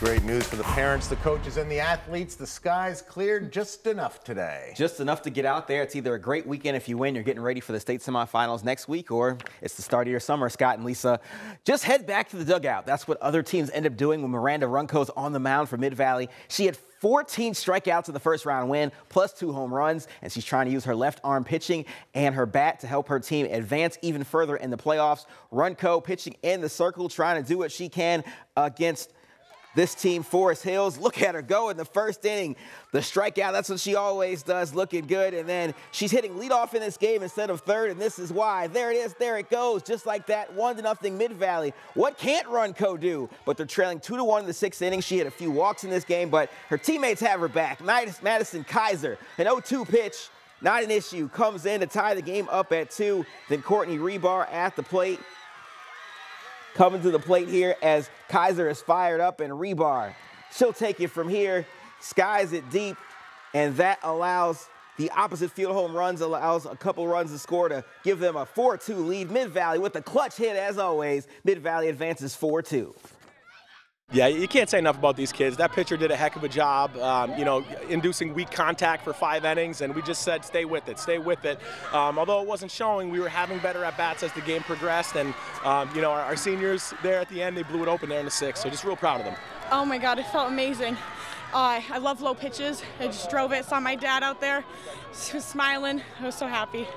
Great news for the parents, the coaches, and the athletes. The skies cleared just enough today. Just enough to get out there. It's either a great weekend if you win, you're getting ready for the state semifinals next week, or it's the start of your summer. Scott and Lisa, just head back to the dugout. That's what other teams end up doing when Miranda Runco's on the mound for Mid Valley. She had 14 strikeouts in the first round win, plus two home runs, and she's trying to use her left arm pitching and her bat to help her team advance even further in the playoffs. Runco pitching in the circle, trying to do what she can against this team, Forest Hills, look at her go in the first inning. The strikeout, that's what she always does, looking good. And then she's hitting leadoff in this game instead of third, and this is why. There it is, there it goes, just like that. One to nothing Mid Valley. What can't Runco do? But they're trailing two to one in the sixth inning. She had a few walks in this game, but her teammates have her back. Madison Kaiser, an 0-2 pitch. Not an issue. Comes in to tie the game up at two. Then Courtney Rebar at the plate coming to the plate here as Kaiser is fired up and Rebar. She'll take it from here, skies it deep, and that allows the opposite field home runs, allows a couple runs to score to give them a 4-2 lead. Mid-Valley with a clutch hit as always. Mid-Valley advances 4-2. Yeah, you can't say enough about these kids. That pitcher did a heck of a job, um, you know, inducing weak contact for five innings, and we just said stay with it, stay with it. Um, although it wasn't showing, we were having better at bats as the game progressed, and um, you know, our, our, seniors there at the end, they blew it open there in the sixth. So just real proud of them. Oh my God, it felt amazing. Uh, I love low pitches. I just drove it, saw my dad out there, he was smiling. I was so happy.